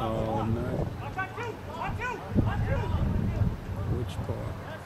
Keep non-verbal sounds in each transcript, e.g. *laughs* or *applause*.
Oh no! Which part?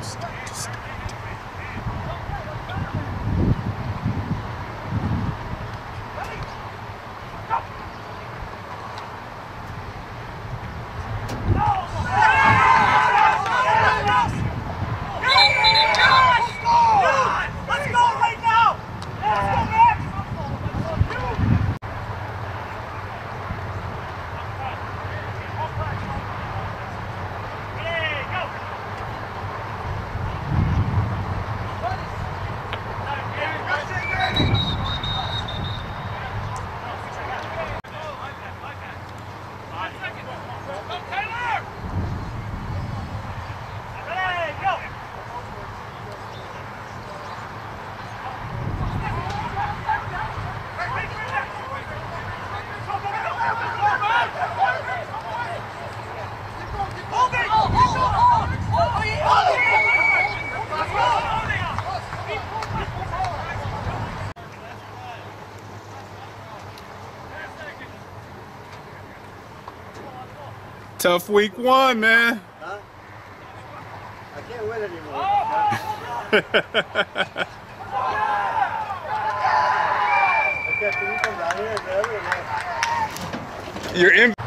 Stop. Tough week one, man. Huh? I can't win anymore. Oh, oh, oh, *laughs* okay, you You're in.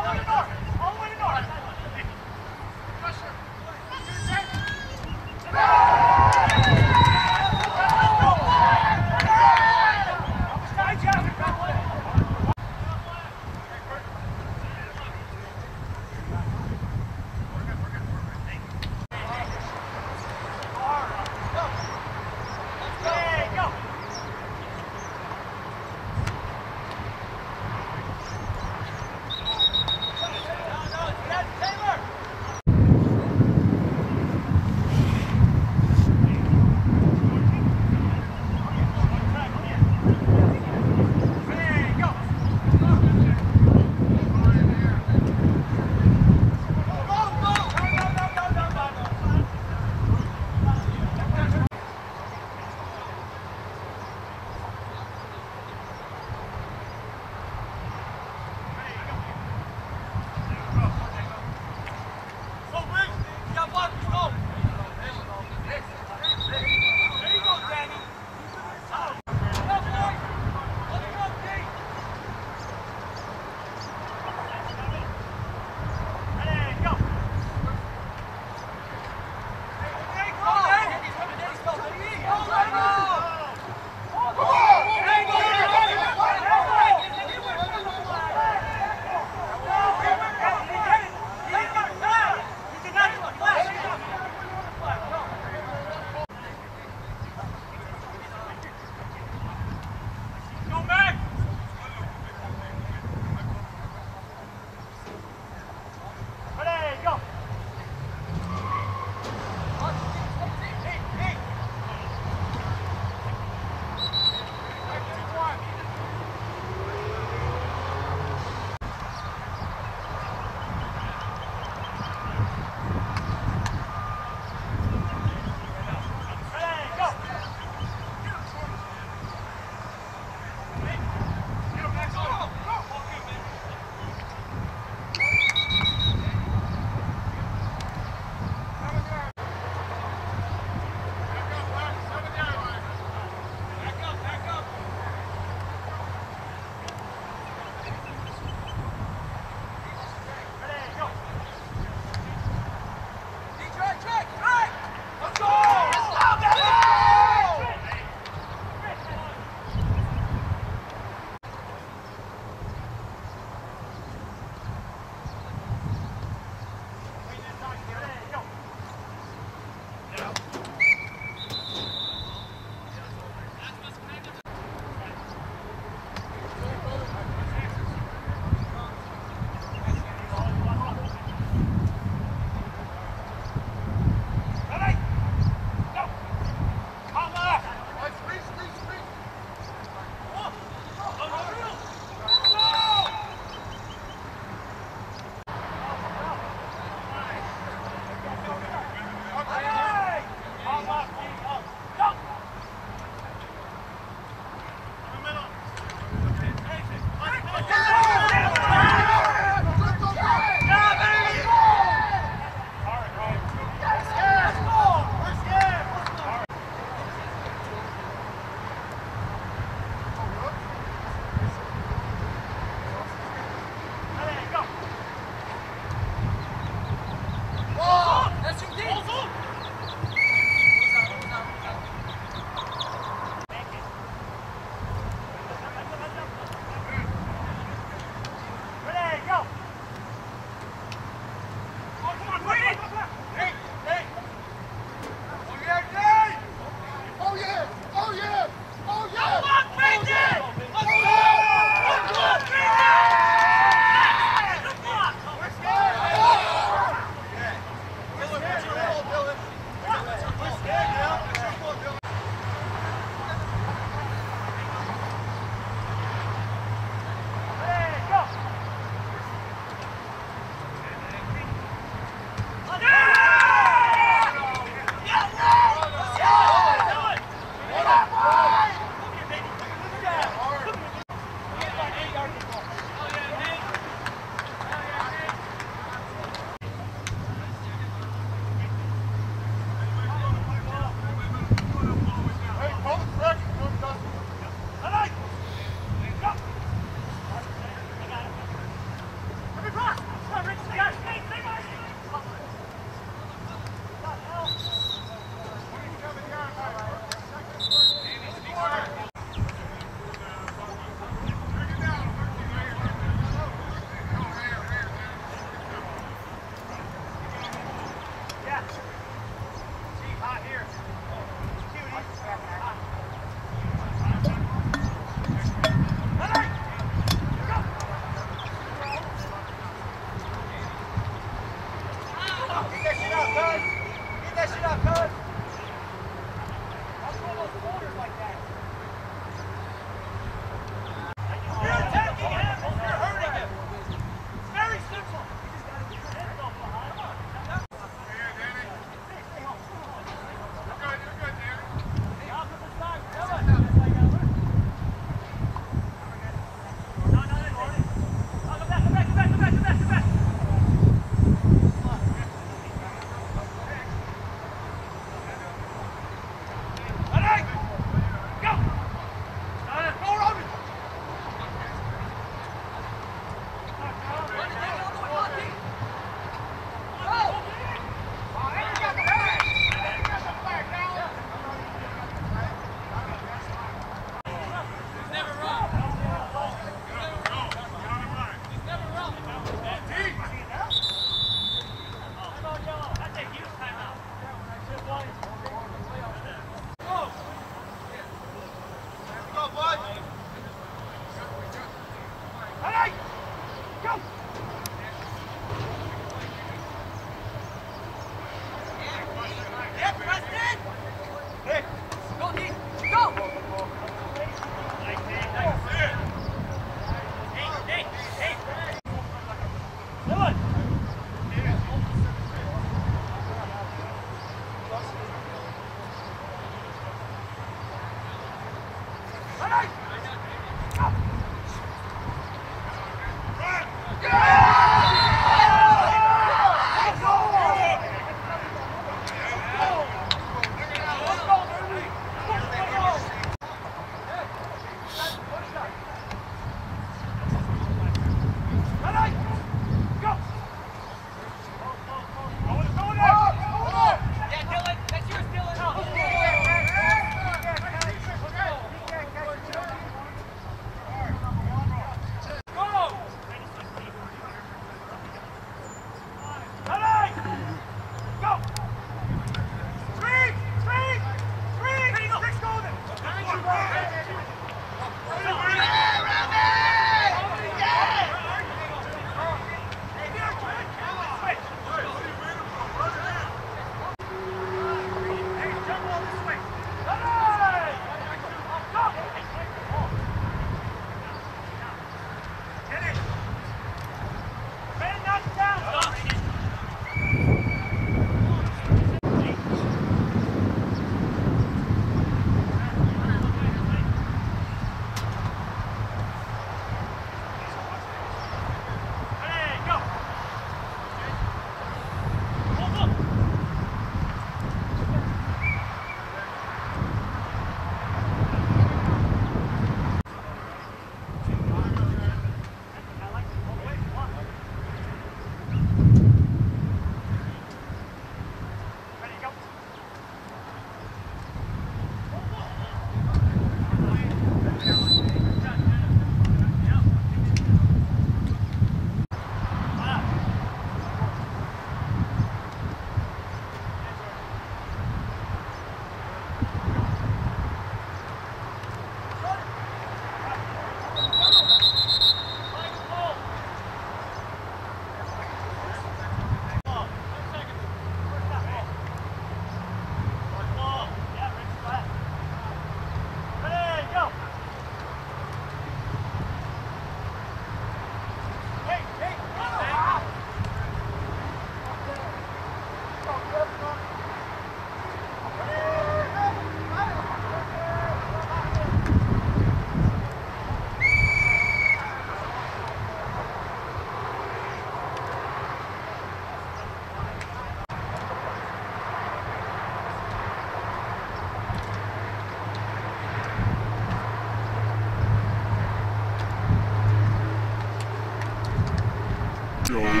Gang.